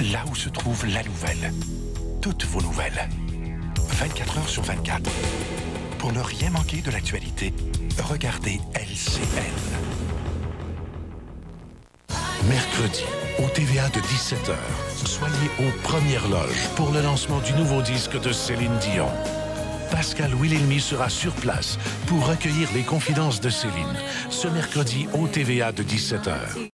là où se trouve la nouvelle. Toutes vos nouvelles. 24 heures sur 24. Pour ne rien manquer de l'actualité, regardez LCN. Mercredi, au TVA de 17h, soyez aux premières loges pour le lancement du nouveau disque de Céline Dion. Pascal Willelmy sera sur place pour recueillir les confidences de Céline ce mercredi au TVA de 17h.